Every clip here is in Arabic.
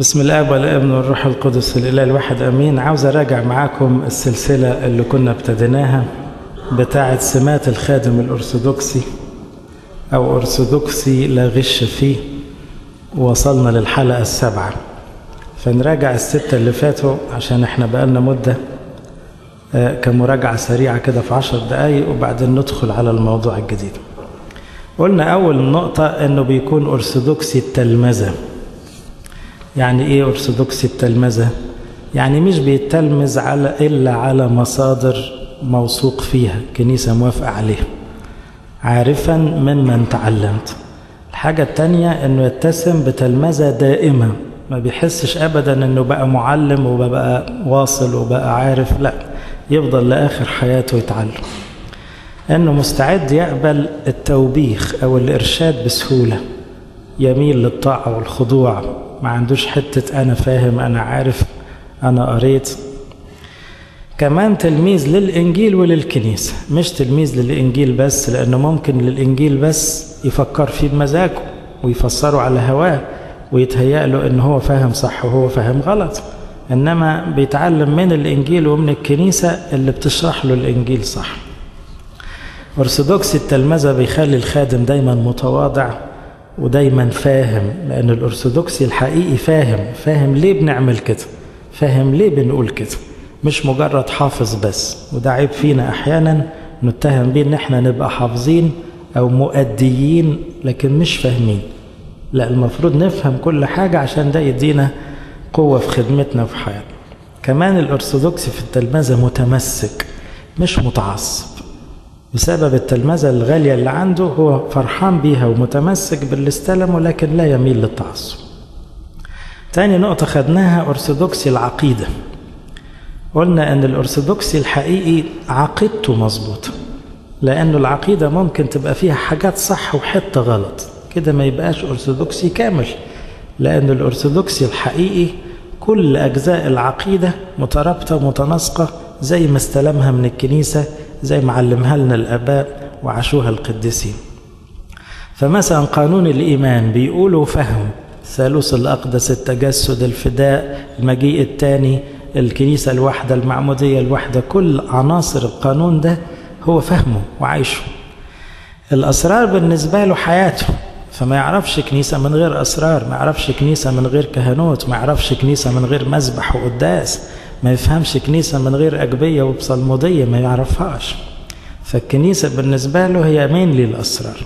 بسم الاب والابن والروح القدس الاله الواحد آمين. عاوز أراجع معاكم السلسلة اللي كنا ابتديناها بتاعة سمات الخادم الأرثوذكسي أو أرثوذكسي لا غش فيه. وصلنا للحلقة السابعة. فنراجع الستة اللي فاتوا عشان إحنا بقالنا مدة كمراجعة سريعة كده في عشر دقايق وبعدين ندخل على الموضوع الجديد. قلنا أول نقطة إنه بيكون أرثوذكسي التلمذة. يعني إيه ارثوذكسي التلمذة؟ يعني مش بيتلمذ على إلا على مصادر موثوق فيها كنيسة موافقة عليها. عارفا ممن تعلمت. الحاجة الثانية إنه يتسم بتلمذة دائمة. ما بيحسش ابدا إنه بقى معلم وبقى واصل وبقى عارف لا. يفضل لآخر حياته يتعلم. إنه مستعد يقبل التوبيخ أو الإرشاد بسهولة. يميل للطاعة والخضوع. ما عندوش حتة أنا فاهم أنا عارف أنا قريت. كمان تلميذ للإنجيل وللكنيسة مش تلميذ للإنجيل بس لأنه ممكن للإنجيل بس يفكر فيه بمزاجه ويفسره على هواه ويتهيأ له إن هو فاهم صح وهو فاهم غلط. إنما بيتعلم من الإنجيل ومن الكنيسة اللي بتشرح له الإنجيل صح. أرثوذكس التلمذة بيخلي الخادم دايما متواضع. ودايما فاهم لأن الأرثوذكسي الحقيقي فاهم فاهم ليه بنعمل كده؟ فاهم ليه بنقول كده؟ مش مجرد حافظ بس وده عيب فينا أحيانا نتهم بيه إن إحنا نبقى حافظين أو مؤديين لكن مش فاهمين. لا المفروض نفهم كل حاجة عشان ده يدينا قوة في خدمتنا وفي حياتنا. كمان الأرثوذكسي في التلمذة متمسك مش متعصب. بسبب التلمذة الغالية اللي عنده هو فرحان بيها ومتمسك باللي استلمه لكن لا يميل للتعصب. تاني نقطة خدناها أرثوذكسي العقيدة. قلنا أن الأرثوذكسي الحقيقي عقيدته مظبوطة لأنه العقيدة ممكن تبقى فيها حاجات صح وحتة غلط. كده ما يبقاش أرثوذكسي كامل لأن الأرثوذكسي الحقيقي كل أجزاء العقيدة مترابطة متناسقة زي ما استلمها من الكنيسة زي ما علمها لنا الآباء وعاشوها القديسين. فمثلا قانون الإيمان؟ بيقولوا فهم. الثالوث الأقدس التجسد الفداء المجيء الثاني الكنيسة الواحدة المعمودية الواحدة كل عناصر القانون ده هو فهمه وعايشه. الأسرار بالنسبة له حياته. فما يعرفش كنيسة من غير أسرار ما يعرفش كنيسة من غير كهنوت ما يعرفش كنيسة من غير مذبح وقداس. ما يفهمش كنيسة من غير أجبية وبصلمودية ما يعرفهاش. فالكنيسة بالنسبة له هي مين للأسرار؟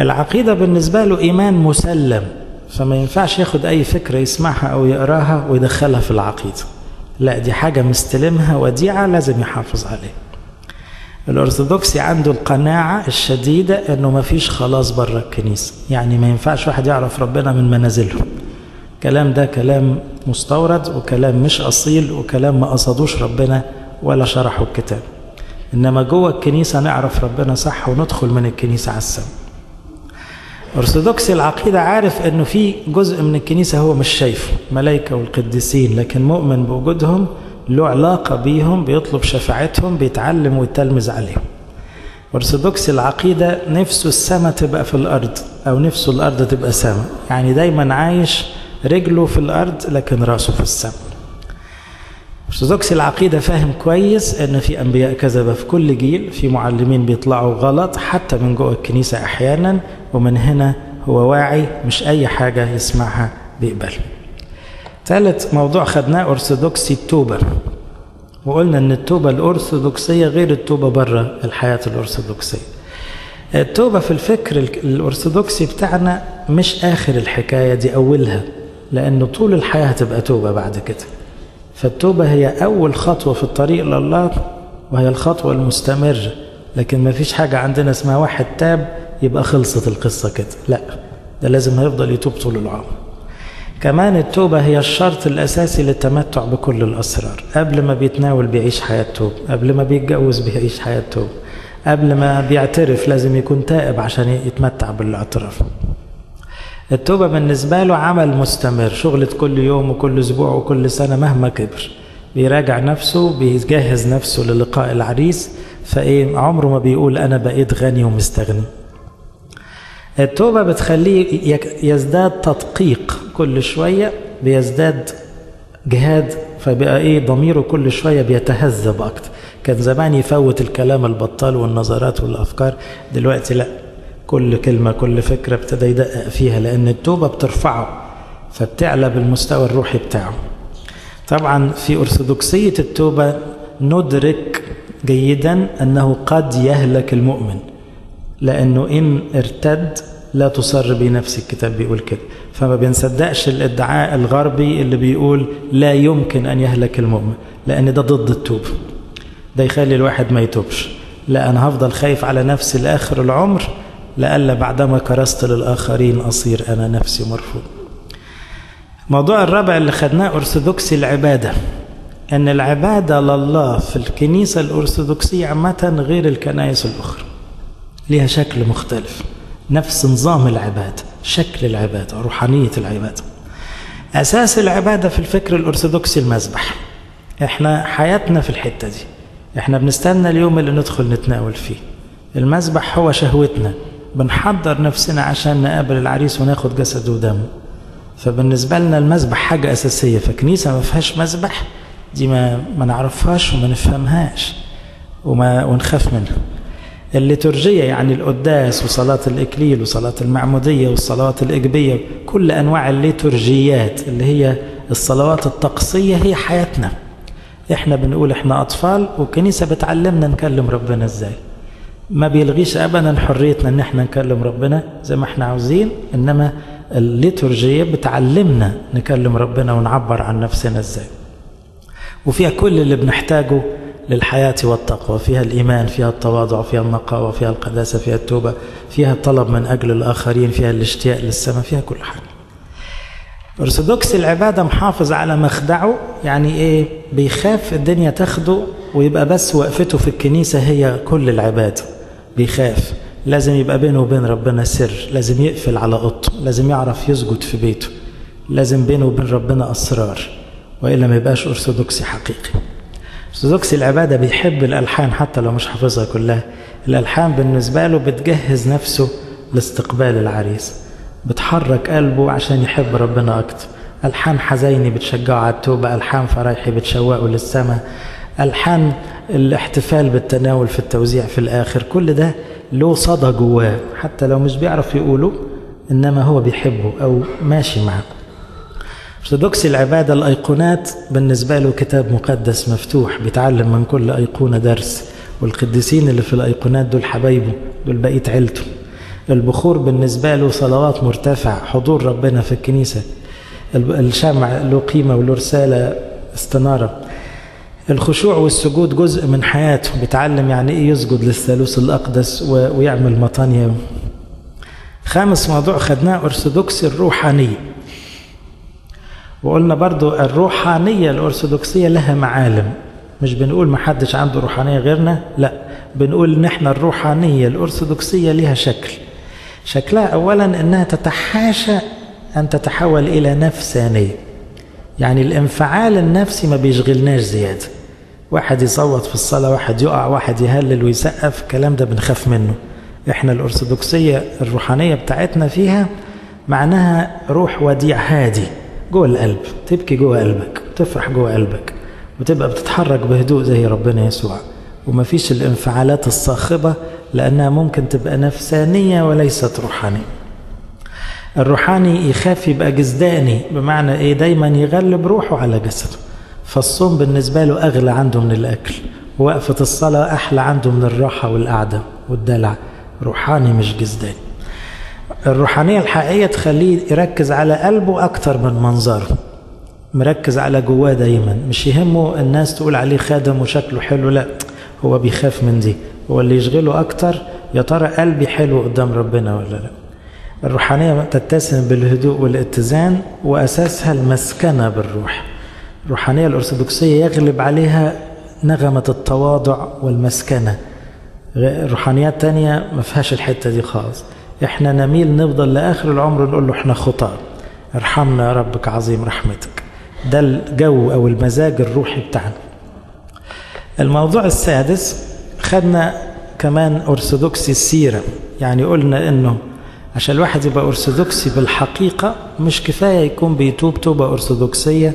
العقيدة بالنسبة له إيمان مسلم فما ينفعش ياخد أي فكرة يسمعها أو يقراها ويدخلها في العقيدة. لا دي حاجة مستلمها وديعة لازم يحافظ عليها الأرثوذكسي عنده القناعة الشديدة أنه ما فيش خلاص بره الكنيسة. يعني ما ينفعش واحد يعرف ربنا من منازلهم. الكلام ده كلام مستورد وكلام مش أصيل وكلام ما قصدوش ربنا ولا شرحه الكتاب. إنما جوه الكنيسة نعرف ربنا صح وندخل من الكنيسة على السماء أرثوذكسي العقيدة عارف إنه في جزء من الكنيسة هو مش شايفه ملائكة والقديسين لكن مؤمن بوجودهم له علاقة بيهم بيطلب شفاعتهم بيتعلم ويتلمذ عليهم. أرثوذكسي العقيدة نفسه السماء تبقى في الأرض أو نفسه الأرض تبقى سماء يعني دايما عايش رجله في الأرض لكن رأسه في السماء. أرثوذكسي العقيدة فاهم كويس أن في أنبياء كذبة في كل جيل في معلمين بيطلعوا غلط حتى من جوه الكنيسة أحيانا ومن هنا هو واعي مش أي حاجة يسمعها بيقبلها ثالث موضوع خدناه أرثوذكسي التوبة. وقلنا أن التوبة الأرثوذكسية غير التوبة بره الحياة الأرثوذكسية. التوبة في الفكر الأرثوذكسي بتاعنا مش آخر الحكاية دي أولها. لأنه طول الحياة هتبقى توبة بعد كده. فالتوبة هي أول خطوة في الطريق لله وهي الخطوة المستمرة لكن ما فيش حاجة عندنا اسمها واحد تاب يبقى خلصت القصة كده. لا ده لازم هيفضل يتوب طول العمر. كمان التوبة هي الشرط الأساسي للتمتع بكل الأسرار. قبل ما بيتناول بيعيش حياة توب قبل ما بيتجوز بيعيش حياة توب قبل ما بيعترف لازم يكون تائب عشان يتمتع بالاعتراف التوبة بالنسبة له عمل مستمر شغلة كل يوم وكل أسبوع وكل سنة مهما كبر. بيراجع نفسه بيجهز نفسه للقاء العريس فإيه عمره ما بيقول أنا بقيت غني ومستغني. التوبة بتخليه يزداد تدقيق كل شوية بيزداد جهاد فبقى إيه ضميره كل شوية بيتهذب أكتر. كان زمان يفوت الكلام البطال والنظرات والأفكار دلوقتي لأ. كل كلمة كل فكرة ابتدى يدقق فيها لأن التوبة بترفعه فبتعلى بالمستوى الروحي بتاعه. طبعا في أرثوذكسية التوبة ندرك جيدا أنه قد يهلك المؤمن لأنه إن ارتد لا تصر بنفس الكتاب بيقول كده. فما بنصدقش الإدعاء الغربي اللي بيقول لا يمكن أن يهلك المؤمن لأن ده ضد التوبة. ده يخلي الواحد ما يتوبش. لا أنا هفضل خايف على نفسي لآخر العمر لألا بعدما كرست للآخرين أصير أنا نفسي مرفوض. الموضوع الرابع اللي خدناه أرثوذكسي العبادة. أن العبادة لله في الكنيسة الأرثوذكسية عامة غير الكنائس الأخرى. ليها شكل مختلف. نفس نظام العبادة شكل العبادة روحانية العبادة. أساس العبادة في الفكر الأرثوذكسي المذبح. إحنا حياتنا في الحتة دي. إحنا بنستنى اليوم اللي ندخل نتناول فيه. المذبح هو شهوتنا. بنحضر نفسنا عشان نقابل العريس وناخد جسده ودمه. فبالنسبة لنا المذبح حاجة أساسية فكنيسة ما فيهاش مذبح دي ما, ما نعرفهاش وما نفهمهاش وما ونخاف منها. الليتورجية يعني القداس وصلاة الإكليل وصلاة المعمودية والصلوات الإجبية كل أنواع الليتورجيات اللي هي الصلوات الطقسية هي حياتنا. إحنا بنقول إحنا أطفال والكنيسة بتعلمنا نكلم ربنا إزاي. ما بيلغيش أبدا حريتنا إن إحنا نكلم ربنا زي ما إحنا عاوزين إنما الليتورجية بتعلمنا نكلم ربنا ونعبر عن نفسنا إزاي. وفيها كل اللي بنحتاجه للحياة والتقوى فيها الإيمان فيها التواضع فيها النقاوة فيها القداسة فيها التوبة فيها الطلب من أجل الآخرين فيها الاشتياق للسماء فيها كل حاجة. أرثوذكس العبادة محافظ على مخدعه يعني إيه؟ بيخاف الدنيا تاخده ويبقى بس وقفته في الكنيسة هي كل العبادة. بيخاف لازم يبقى بينه وبين ربنا سر. لازم يقفل على اوضته لازم يعرف يسجد في بيته. لازم بينه وبين ربنا أسرار. وإلا ما يبقاش أرثوذكسي حقيقي. أرثوذكسي العبادة بيحب الألحان حتى لو مش حافظها كلها. الألحان بالنسبة له بتجهز نفسه لاستقبال العريس. بتحرك قلبه عشان يحب ربنا أكتر. ألحان حزيني بتشجعه على التوبة. ألحان فرايحي بتشوقه للسماء. ألحان الاحتفال بالتناول في التوزيع في الآخر كل ده له صدى جواه. حتى لو مش بيعرف يقوله إنما هو بيحبه أو ماشي معه أرثوذكسي العبادة الأيقونات بالنسبة له كتاب مقدس مفتوح بيتعلم من كل أيقونة درس. والقديسين اللي في الأيقونات دول حبايبه دول بقية عيلته. البخور بالنسبة له صلوات مرتفعة حضور ربنا في الكنيسة. الشمع له قيمة وله رسالة استنارة. الخشوع والسجود جزء من حياته بيتعلم يعني إيه يسجد للثالوث الأقدس ويعمل مطانية. خامس موضوع خدناه أرثوذكسي الروحانية. وقلنا برضو الروحانية الأرثوذكسية لها معالم. مش بنقول ما حدش عنده روحانية غيرنا لا. بنقول ان إحنا الروحانية الأرثوذكسية لها شكل. شكلها أولا أنها تتحاشى أن تتحول إلى نفسانية. يعني الانفعال النفسي ما بيشغلناش زيادة واحد يصوت في الصلاة واحد يقع واحد يهلل ويسقف الكلام ده بنخاف منه. إحنا الأرثوذكسية الروحانية بتاعتنا فيها معناها روح وديع هادي جوه القلب. تبكي جوه قلبك تفرح جوه قلبك وتبقى بتتحرك بهدوء زي ربنا يسوع. ومفيش الانفعالات الصاخبة لأنها ممكن تبقى نفسانية وليست روحانية. الروحاني يخاف يبقى جزداني بمعنى إيه؟ دايما يغلب روحه على جسده. فالصوم بالنسبة له أغلى عنده من الأكل وقفة الصلاة أحلى عنده من الراحة والقعدة والدلع. روحاني مش جزداني. الروحانية الحقيقية تخليه يركز على قلبه أكتر من منظره. مركز على جواه دايما. مش يهمه الناس تقول عليه خادم وشكله حلو لا. هو بيخاف من دي. هو اللي يشغله أكتر يا ترى قلبي حلو قدام ربنا ولا لا؟ الروحانية تتسم بالهدوء والاتزان وأساسها المسكنة بالروح. الروحانية الأرثوذكسية يغلب عليها نغمة التواضع والمسكنة. روحانيات تانية ما فيهاش الحتة دي خالص. إحنا نميل نفضل لآخر العمر نقول له إحنا خطاة ارحمنا يا ربك عظيم رحمتك. ده الجو أو المزاج الروحي بتاعنا. الموضوع السادس خدنا كمان أرثوذكسي السيرة. يعني قلنا أنه عشان الواحد يبقى أرثوذكسي بالحقيقة مش كفاية يكون بيتوب توبة أرثوذكسية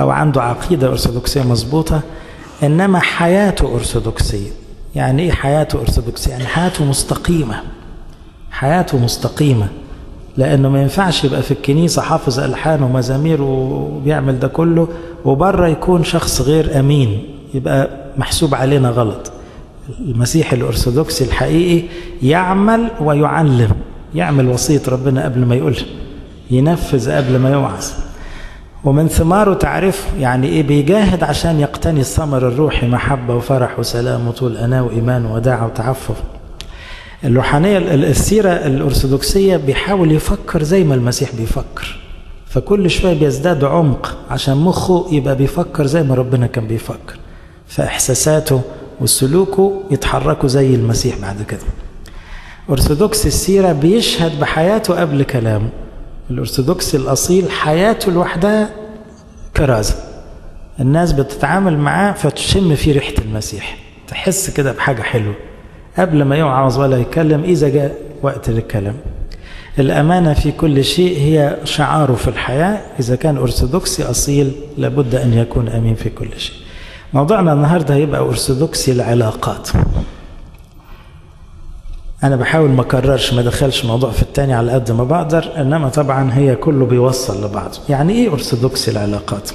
أو عنده عقيدة أرثوذكسية مظبوطة إنما حياته أرثوذكسية. يعني إيه حياته أرثوذكسية؟ يعني حياته مستقيمة. حياته مستقيمة. لأنه ما ينفعش يبقى في الكنيسة حافظ ألحان ومزامير وبيعمل ده كله وبره يكون شخص غير أمين يبقى محسوب علينا غلط. المسيح الأرثوذكسي الحقيقي يعمل ويعلم. يعمل وصية ربنا قبل ما يقولها ينفذ قبل ما يوعظ. ومن ثماره تعرف يعني إيه بيجاهد عشان يقتني الثمر الروحي محبة وفرح وسلام وطول أناة وإيمان وداعة وتعفف. الروحانية السيرة الأرثوذكسية بيحاول يفكر زي ما المسيح بيفكر. فكل شوية بيزداد عمق عشان مخه يبقى بيفكر زي ما ربنا كان بيفكر. فإحساساته وسلوكه يتحركوا زي المسيح بعد كده. أرثوذكس السيرة بيشهد بحياته قبل كلامه. الأرثوذكسي الأصيل حياته لوحدها كرازة. الناس بتتعامل معاه فتشم فيه ريحة المسيح. تحس كده بحاجة حلوة. قبل ما يوعظ ولا يتكلم إذا جاء وقت للكلام. الأمانة في كل شيء هي شعاره في الحياة. إذا كان أرثوذكسي أصيل لابد أن يكون أمين في كل شيء. موضوعنا النهاردة هيبقى أرثوذكسي العلاقات. أنا بحاول ما أكررش ما دخلش موضوع في التاني على قد ما بقدر إنما طبعا هي كله بيوصل لبعضه يعني إيه أرثوذكسي العلاقات؟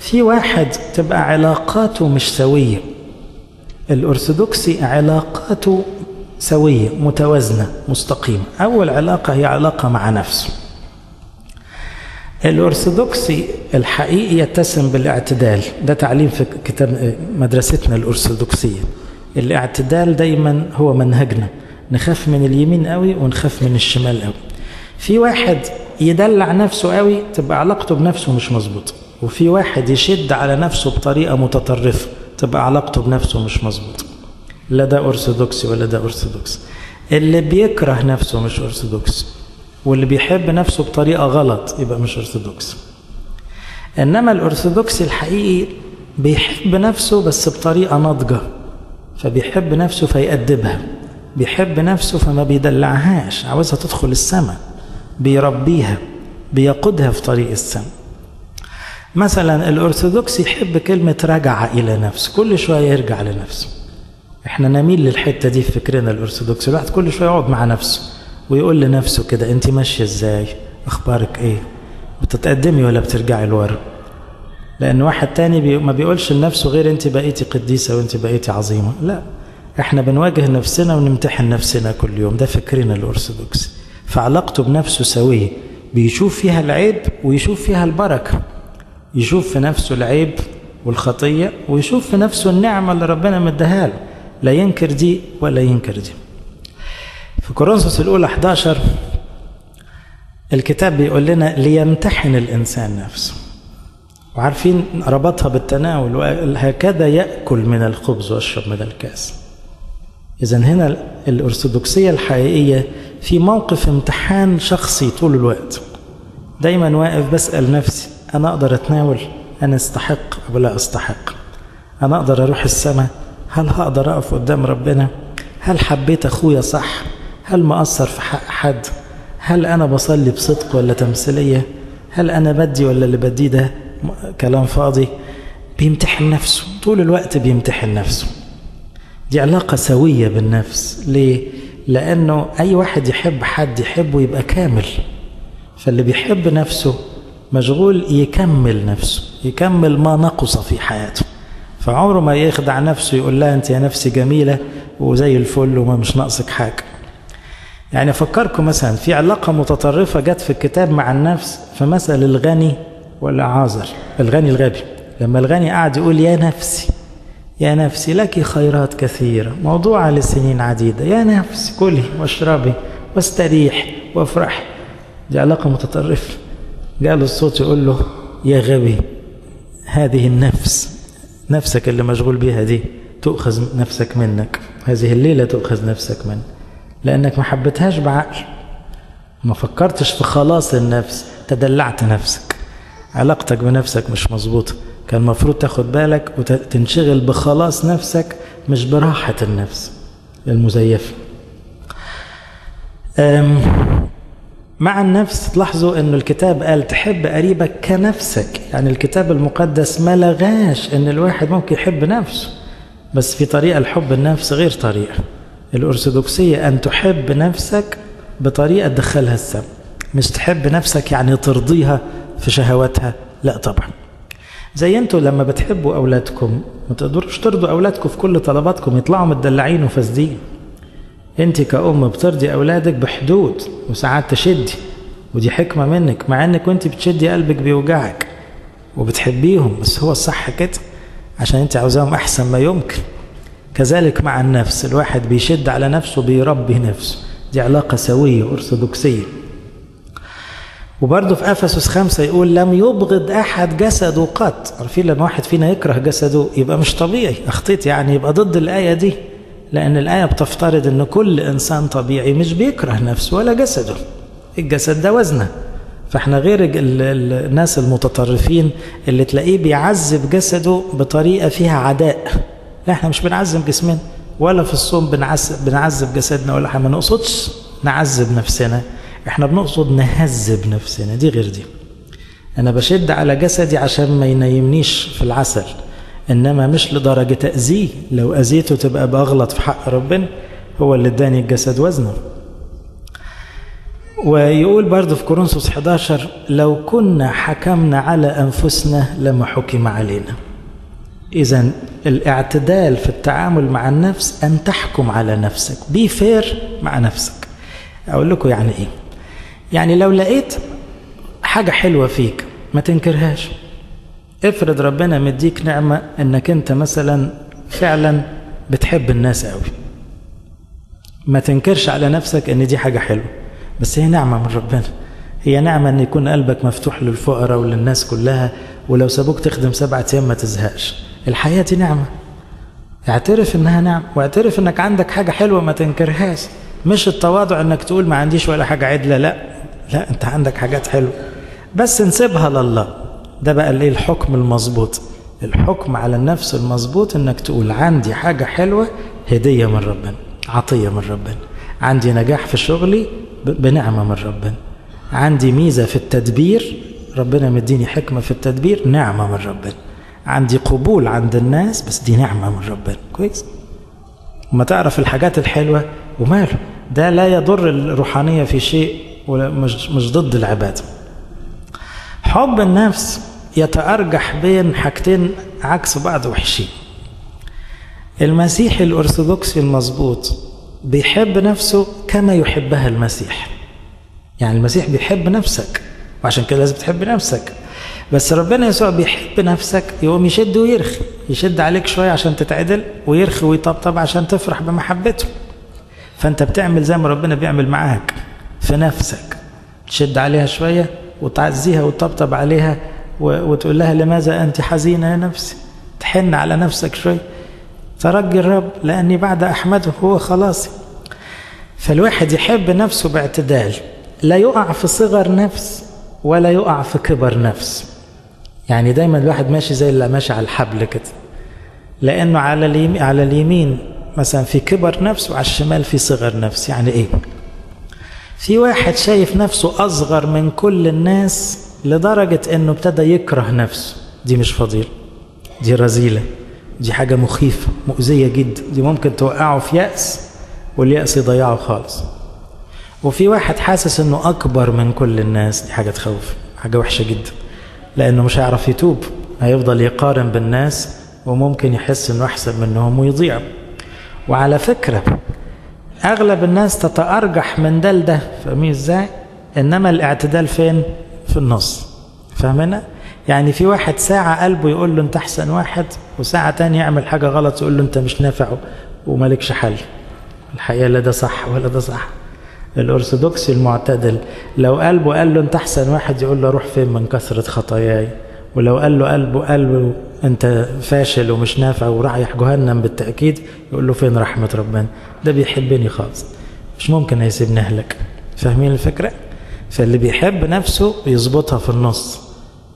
في واحد تبقى علاقاته مش سوية. الأرثوذكسي علاقاته سوية متوازنة مستقيمة. أول علاقة هي علاقة مع نفسه. الأرثوذكسي الحقيقي يتسم بالاعتدال. ده تعليم في كتاب مدرستنا الأرثوذكسية. الاعتدال دايما هو منهجنا. نخاف من اليمين قوي ونخاف من الشمال قوي. في واحد يدلع نفسه قوي تبقى علاقته بنفسه مش مظبوطة. وفي واحد يشد على نفسه بطريقة متطرفة تبقى علاقته بنفسه مش مظبوطة. لا ده أرثوذكسي ولا ده أرثوذكسي. اللي بيكره نفسه مش أرثوذكسي. واللي بيحب نفسه بطريقة غلط يبقى مش أرثوذكسي. إنما الأرثوذكسي الحقيقي بيحب نفسه بس بطريقة ناضجة. فبيحب نفسه فيأدبها بيحب نفسه فما بيدلعهاش عاوزها تدخل السماء بيربيها بيقودها في طريق السماء. مثلا الأرثوذكسي يحب كلمة رجع إلى نفسه كل شوية يرجع لنفسه. إحنا نميل للحتة دي في فكرنا الأرثوذكسي الواحد كل شوية يقعد مع نفسه ويقول لنفسه كده انت ماشية إزاي؟ أخبارك إيه؟ بتتقدمي ولا بترجعي لورا؟ لأن واحد تاني بي ما بيقولش لنفسه غير أنت بقيتي قديسة وأنت بقيتي عظيمة. لا إحنا بنواجه نفسنا ونمتحن نفسنا كل يوم. ده فكرنا الأرثوذكسي فعلاقته بنفسه سوية. بيشوف فيها العيب ويشوف فيها البركة. يشوف في نفسه العيب والخطية ويشوف في نفسه النعمة اللي ربنا مديها له. لا ينكر دي ولا ينكر دي. في كورنثوس الأولى 11 الكتاب بيقول لنا ليمتحن الإنسان نفسه. وعارفين ربطها بالتناول هكذا يأكل من الخبز ويشرب من الكأس. إذا هنا الأرثوذكسية الحقيقية في موقف امتحان شخصي طول الوقت. دايما واقف بسأل نفسي أنا أقدر أتناول؟ أنا أستحق أو لا أستحق؟ أنا أقدر أروح السماء؟ هل هقدر أقف قدام ربنا؟ هل حبيت أخويا صح؟ هل مقصر في حق حد؟ هل أنا بصلي بصدق ولا تمثيلية؟ هل أنا بدي ولا اللي بديه ده؟ كلام فاضي. بيمتحن نفسه طول الوقت بيمتحن نفسه. دي علاقة سوية بالنفس. ليه؟ لأنه أي واحد يحب حد يحبه يبقى كامل. فاللي بيحب نفسه مشغول يكمل نفسه يكمل ما نقص في حياته. فعمره ما يخدع نفسه يقول لها أنت يا نفسي جميلة وزي الفل وما مش ناقصك حاجة. يعني أفكركم مثلا في علاقة متطرفة جت في الكتاب مع النفس في مثل الغني والعازر الغني الغبي. لما الغني قعد يقول يا نفسي يا نفسي لك خيرات كثيرة. موضوعة لسنين عديدة. يا نفسي كلي واشربي واستريح وافرح. دي علاقة متطرفة. جاء له الصوت يقول له يا غبي هذه النفس نفسك اللي مشغول بيها دي تؤخذ نفسك منك. هذه الليلة تؤخذ نفسك منك. لأنك ما حبتهاش بعقل. ما فكرتش في خلاص النفس تدلعت نفسك. علاقتك بنفسك مش مظبوطة. كان المفروض تاخد بالك وتنشغل بخلاص نفسك مش براحة النفس المزيفة. مع النفس تلاحظوا أن الكتاب قال تحب قريبك كنفسك. يعني الكتاب المقدس ما لغاش أن الواحد ممكن يحب نفسه بس في طريقة الحب النفس غير طريقة. الأرثوذكسية أن تحب نفسك بطريقة تدخلها السم. مش تحب نفسك يعني ترضيها في شهواتها؟ لا طبعا. زي أنتوا لما بتحبوا أولادكم ما تقدروش ترضوا أولادكم في كل طلباتكم يطلعوا متدلعين وفاسدين. أنت كأم بترضي أولادك بحدود وساعات تشدي ودي حكمة منك مع إنك وأنت بتشدي قلبك بيوجعك وبتحبيهم بس هو الصح كده عشان أنت عاوزاهم أحسن ما يمكن. كذلك مع النفس الواحد بيشد على نفسه بيربي نفسه. دي علاقة سوية أرثوذكسية وبرضه في أفسس خمسة يقول لم يبغض أحد جسده قط. عارفين لما واحد فينا يكره جسده يبقى مش طبيعي. أخطيت يعني يبقى ضد الآية دي. لأن الآية بتفترض أن كل إنسان طبيعي مش بيكره نفسه ولا جسده. الجسد ده وزنه. فإحنا غير الناس المتطرفين اللي تلاقيه بيعذب جسده بطريقة فيها عداء. لا إحنا مش بنعذب جسمنا. ولا في الصوم بنعذب جسدنا ولا إحنا ما نقصدش نعذب نفسنا. إحنا بنقصد نهذب نفسنا دي غير دي. أنا بشد على جسدي عشان ما ينيمنيش في العسل إنما مش لدرجة اذيه لو أذيته تبقى بغلط في حق ربنا هو اللي اداني الجسد وزنه. ويقول برضه في كورنثوس 11 لو كنا حكمنا على أنفسنا لما حكم علينا. إذا الاعتدال في التعامل مع النفس أن تحكم على نفسك. بي فير مع نفسك. أقول لكم يعني إيه؟ يعني لو لقيت حاجة حلوة فيك ما تنكرهاش. افرض ربنا مديك نعمة إنك أنت مثلا فعلا بتحب الناس قوي ما تنكرش على نفسك إن دي حاجة حلوة بس هي نعمة من ربنا. هي نعمة إن يكون قلبك مفتوح للفقراء وللناس كلها ولو سابوك تخدم سبعة أيام ما تزهقش. الحياة دي نعمة. اعترف إنها نعمة واعترف إنك عندك حاجة حلوة ما تنكرهاش. مش التواضع إنك تقول ما عنديش ولا حاجة عدلة لأ. لا انت عندك حاجات حلوة. بس نسيبها لله. ده بقى الايه الحكم المظبوط. الحكم على النفس المظبوط انك تقول عندي حاجة حلوة هدية من ربنا عطية من ربنا. عندي نجاح في شغلي بنعمة من ربنا. عندي ميزة في التدبير ربنا مديني حكمة في التدبير نعمة من ربنا. عندي قبول عند الناس بس دي نعمة من ربنا. كويس؟ وما تعرف الحاجات الحلوة وماله. ده لا يضر الروحانية في شيء. ومش مش ضد العباده حب النفس يتأرجح بين حاجتين عكس بعض وحشين. المسيحي الأرثوذكسي المظبوط بيحب نفسه كما يحبها المسيح. يعني المسيح بيحب نفسك وعشان كده لازم تحب نفسك. بس ربنا يسوع بيحب نفسك يقوم يشد ويرخي يشد عليك شوية عشان تتعدل ويرخي ويطبطب عشان تفرح بمحبته. فأنت بتعمل زي ما ربنا بيعمل معاك. في نفسك. تشد عليها شوية وتعزيها وتطبطب عليها وتقول لها لماذا أنت حزينة يا نفسي؟ تحن على نفسك شوي. ترجي الرب لأني بعد أحمده هو خلاص. فالواحد يحب نفسه باعتدال. لا يقع في صغر نفس ولا يقع في كبر نفس. يعني دايما الواحد ماشي زي اللي ماشي على الحبل كده. لأنه على اليمين, على اليمين مثلا في كبر نفس وعلى الشمال في صغر نفس. يعني إيه؟ في واحد شايف نفسه أصغر من كل الناس لدرجة أنه ابتدى يكره نفسه. دي مش فضيلة دي رذيلة دي حاجة مخيفة مؤذية جدا دي ممكن توقعه في يأس واليأس يضيعه خالص. وفي واحد حاسس أنه أكبر من كل الناس دي حاجة تخوف حاجة وحشة جدا لأنه مش هيعرف يتوب هيفضل يقارن بالناس وممكن يحس أنه أحسن منهم ويضيع. وعلى فكرة أغلب الناس تتأرجح من ده لده فاهمين إزاي؟ إنما الاعتدال فين؟ في النص فاهمنا؟ يعني في واحد ساعة قلبه يقول له أنت أحسن واحد وساعة تانية يعمل حاجة غلط يقول له أنت مش نافع ومالكش حل الحقيقة لا ده صح ولا ده صح الأرثوذكسي المعتدل لو قلبه قال له أنت أحسن واحد يقول له روح فين من كثرة خطاياي ولو قال له قلبه قال له أنت فاشل ومش نافع ورايح جهنم بالتأكيد يقول له فين رحمة ربنا؟ ده بيحبني خالص. مش ممكن هيسيبني أهلك. فاهمين الفكرة؟ فاللي بيحب نفسه يظبطها في النص.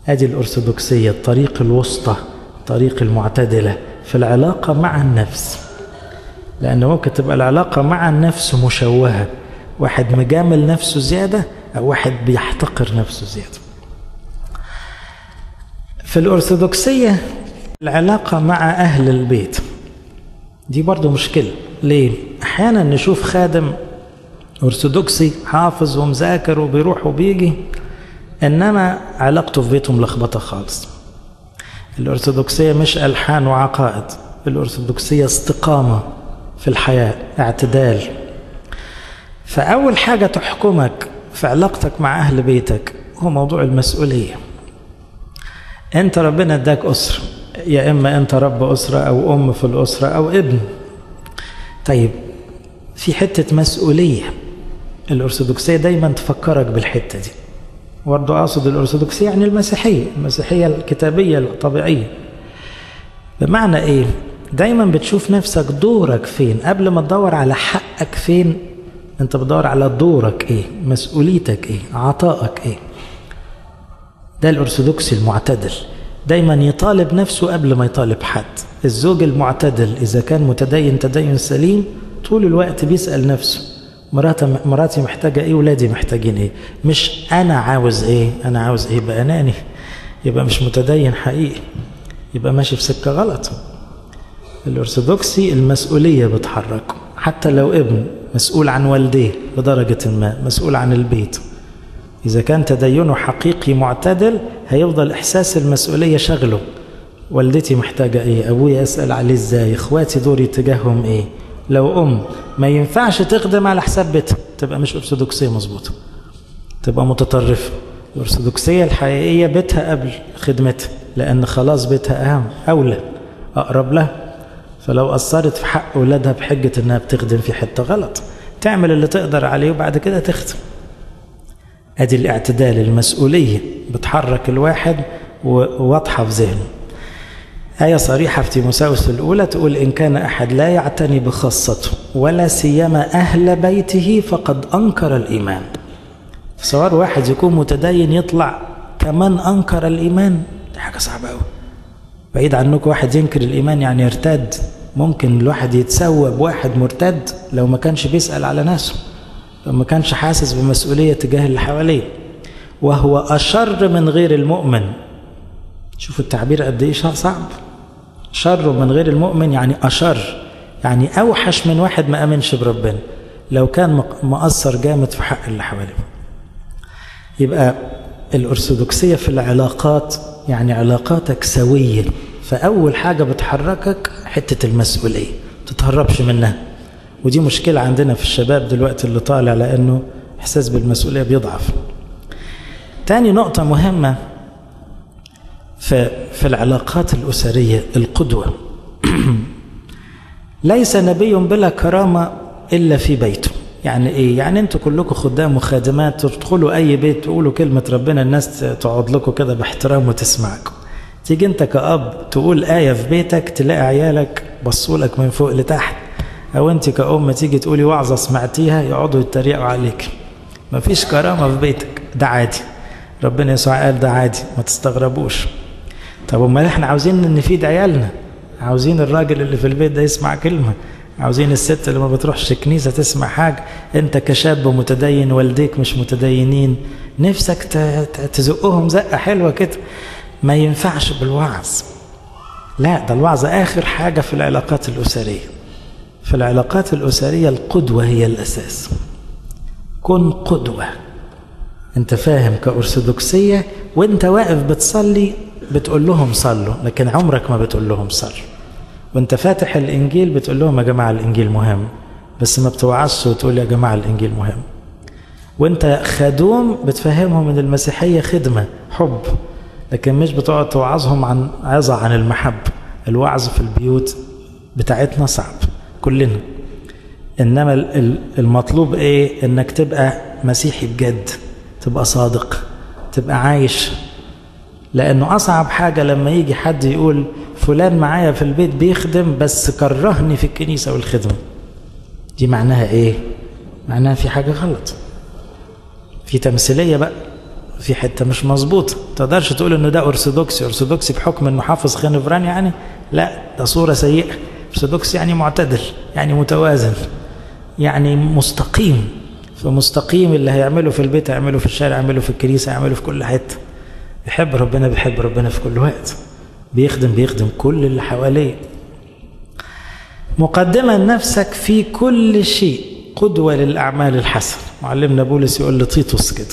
أدي الأرثوذكسية الطريق الوسطى الطريق المعتدلة في العلاقة مع النفس. لأن ممكن تبقى العلاقة مع النفس مشوهة. واحد مجامل نفسه زيادة أو واحد بيحتقر نفسه زيادة. في الأرثوذكسية العلاقة مع أهل البيت. دي برضو مشكلة. ليه؟ أحيانا نشوف خادم أرثوذكسي حافظ ومذاكر وبيروح وبيجي إنما علاقته في بيته ملخبطة خالص. الأرثوذكسية مش ألحان وعقائد. الأرثوذكسية استقامة في الحياة اعتدال. فأول حاجة تحكمك في علاقتك مع أهل بيتك هو موضوع المسؤولية. أنت ربنا اداك أسرة. يا إما أنت رب أسرة أو أم في الأسرة أو ابن. طيب في حتة مسؤولية. الأرثوذكسية دايما تفكرك بالحتة دي. برضه أقصد الأرثوذكسية يعني المسيحية المسيحية الكتابية الطبيعية. بمعنى إيه؟ دايما بتشوف نفسك دورك فين؟ قبل ما تدور على حقك فين أنت بتدور على دورك إيه؟ مسؤوليتك إيه؟ عطائك إيه؟ ده الارثوذكسي المعتدل. دايما يطالب نفسه قبل ما يطالب حد. الزوج المعتدل إذا كان متدين تدين سليم طول الوقت بيسأل نفسه مراتي مراتي محتاجة إيه ولادي محتاجين إيه؟ مش أنا عاوز إيه؟ أنا عاوز إيه؟ يبقى أناني. يبقى مش متدين حقيقي. يبقى ماشي في سكة غلط. الأرثوذكسي المسؤولية بتحركه. حتى لو ابن مسؤول عن والديه بدرجة ما مسؤول عن البيت. إذا كان تدينه حقيقي معتدل هيفضل إحساس المسؤولية شغله. والدتي محتاجة إيه؟ أبويا أسأل عليه إزاي؟ إخواتي دوري تجاههم إيه؟ لو أم ما ينفعش تخدم على حساب بيتها. تبقى مش أرثوذكسية مظبوطة. تبقى متطرفة. الأرثوذكسية الحقيقية بيتها قبل خدمتها لأن خلاص بيتها أهم أولى أقرب لها. فلو قصرت في حق أولادها بحجة إنها بتخدم في حتة غلط تعمل اللي تقدر عليه وبعد كده تخدم. أدي الاعتدال المسؤولية بتحرك الواحد وواضحة في ذهنه. آية صريحة في تيموساوس الأولى تقول إن كان أحد لا يعتني بخاصته ولا سيما أهل بيته فقد أنكر الإيمان. صور واحد يكون متدين يطلع كمان أنكر الإيمان؟ دي حاجة صعبة أوي. بعيد عنك واحد ينكر الإيمان يعني يرتد ممكن الواحد يتسوى بواحد مرتد لو ما كانش بيسأل على نفسه. ما كانش حاسس بمسؤولية تجاه اللي حواليه. وهو أشر من غير المؤمن. شوفوا التعبير قد إيه صعب. شر من غير المؤمن يعني أشر. يعني أوحش من واحد ما أمنش بربنا. لو كان مقصر جامد في حق اللي حواليه. يبقى الأرثوذكسية في العلاقات يعني علاقاتك سوية. فأول حاجة بتحركك حتة المسؤولية. تتهربش منها. ودي مشكلة عندنا في الشباب دلوقتي اللي طالع لأنه إحساس بالمسؤولية بيضعف. تاني نقطة مهمة في, في العلاقات الأسرية القدوة. ليس نبي بلا كرامة إلا في بيته. يعني إيه؟ يعني أنتوا كلكم خدام وخادمات تدخلوا أي بيت تقولوا كلمة ربنا الناس تقعد لكم كده باحترام وتسمعكم. تيجي أنت كأب تقول آية في بيتك تلاقي عيالك بصوا لك من فوق لتحت. أو أنت كأم تيجي تقولي وعظة سمعتيها يقعدوا يتريقوا عليك. مفيش كرامة في بيتك. ده عادي. ربنا يسوع قال ده عادي. ما تستغربوش. طب أمال إحنا عاوزين نفيد عيالنا؟ عاوزين الراجل اللي في البيت ده يسمع كلمة؟ عاوزين الست اللي ما بتروحش كنيسة تسمع حاجة؟ أنت كشاب متدين والديك مش متدينين. نفسك تزقهم زقة حلوة كده. ما ينفعش بالوعظ. لا ده الوعظ آخر حاجة في العلاقات الأسرية. في العلاقات الأسرية القدوة هي الأساس. كن قدوة. أنت فاهم كأرثوذكسية وأنت واقف بتصلي بتقول لهم صلوا لكن عمرك ما بتقول لهم صلوا. وأنت فاتح الإنجيل بتقول لهم يا جماعة الإنجيل مهم بس ما بتوعظش وتقول يا جماعة الإنجيل مهم. وأنت خدوم بتفهمهم إن المسيحية خدمة حب لكن مش بتقعد توعظهم عن عظة عن المحبه الوعظ في البيوت بتاعتنا صعب. كلنا. إنما المطلوب إيه؟ إنك تبقى مسيحي بجد تبقى صادق تبقى عايش. لأنه أصعب حاجة لما يجي حد يقول فلان معايا في البيت بيخدم بس كرهني في الكنيسة والخدمة. دي معناها إيه؟ معناها في حاجة غلط. في تمثيلية بقى في حتة مش مظبوطة. تقدرش تقول إنه ده أرثوذكسي أرثوذكسي بحكم إنه حافظ خنفران يعني؟ لا ده صورة سيئة. ارثوذكسي يعني معتدل يعني متوازن يعني مستقيم. فمستقيم اللي هيعمله في البيت هيعمله في الشارع هيعمله في الكنيسة هيعمله في كل حتة. بيحب ربنا بيحب ربنا في كل وقت. بيخدم بيخدم كل اللي حواليه. مقدما نفسك في كل شيء قدوة للأعمال الحسنة. معلمنا بولس يقول لطيطس كده.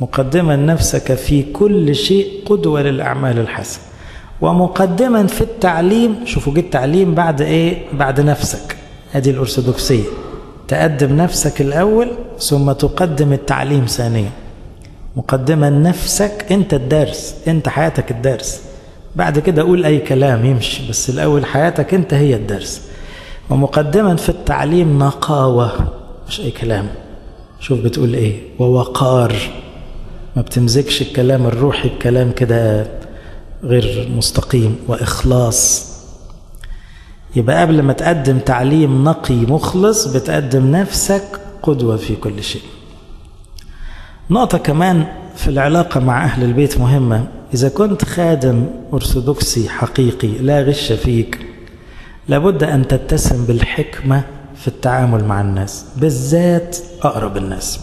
مقدما نفسك في كل شيء قدوة للأعمال الحسنة. ومقدما في التعليم شوفوا جه التعليم بعد إيه؟ بعد نفسك. أدي الأرثوذكسية. تقدم نفسك الأول ثم تقدم التعليم ثانيا. مقدما نفسك أنت الدرس أنت حياتك الدرس. بعد كده قول أي كلام يمشي بس الأول حياتك أنت هي الدرس. ومقدما في التعليم نقاوة مش أي كلام. شوف بتقول إيه؟ ووقار. ما بتمزجش الكلام الروحي بكلام كده. غير مستقيم وإخلاص. يبقى قبل ما تقدم تعليم نقي مخلص بتقدم نفسك قدوة في كل شيء. نقطة كمان في العلاقة مع أهل البيت مهمة. إذا كنت خادم أرثوذكسي حقيقي لا غش فيك لابد أن تتسم بالحكمة في التعامل مع الناس بالذات أقرب الناس.